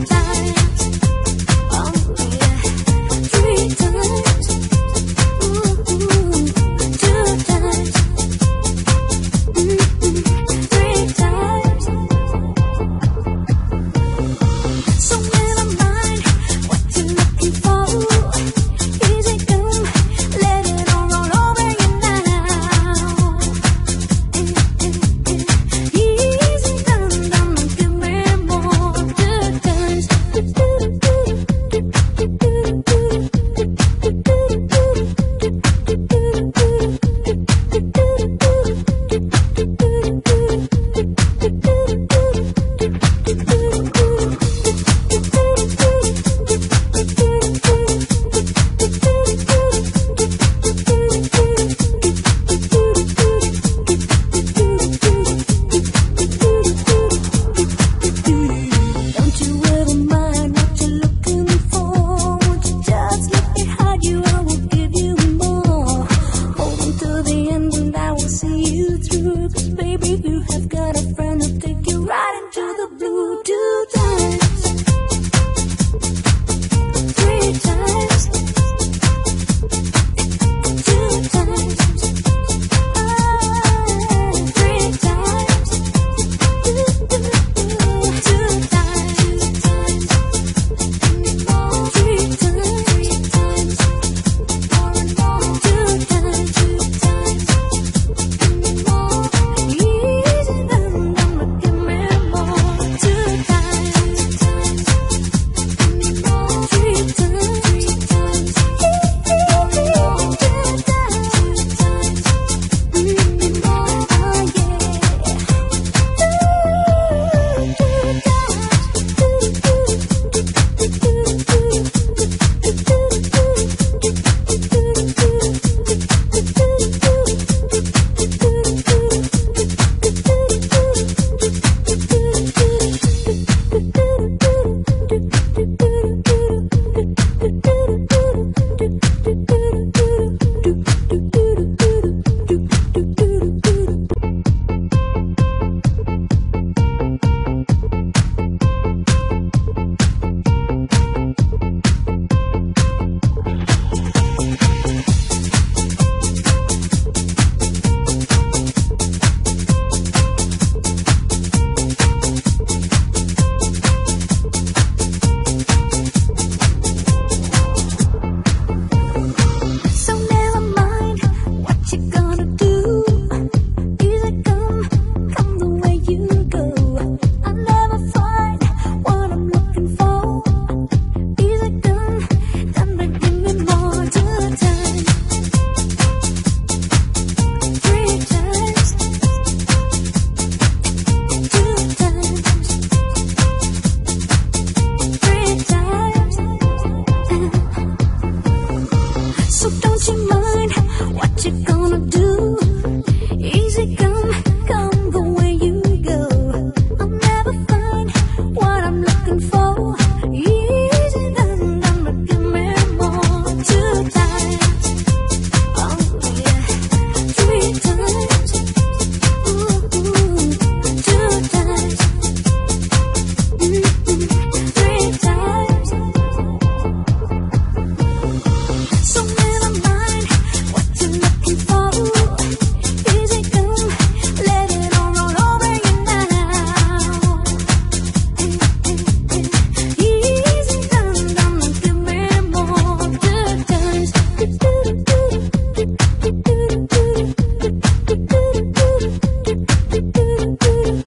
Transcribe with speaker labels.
Speaker 1: time. truth. Baby, you have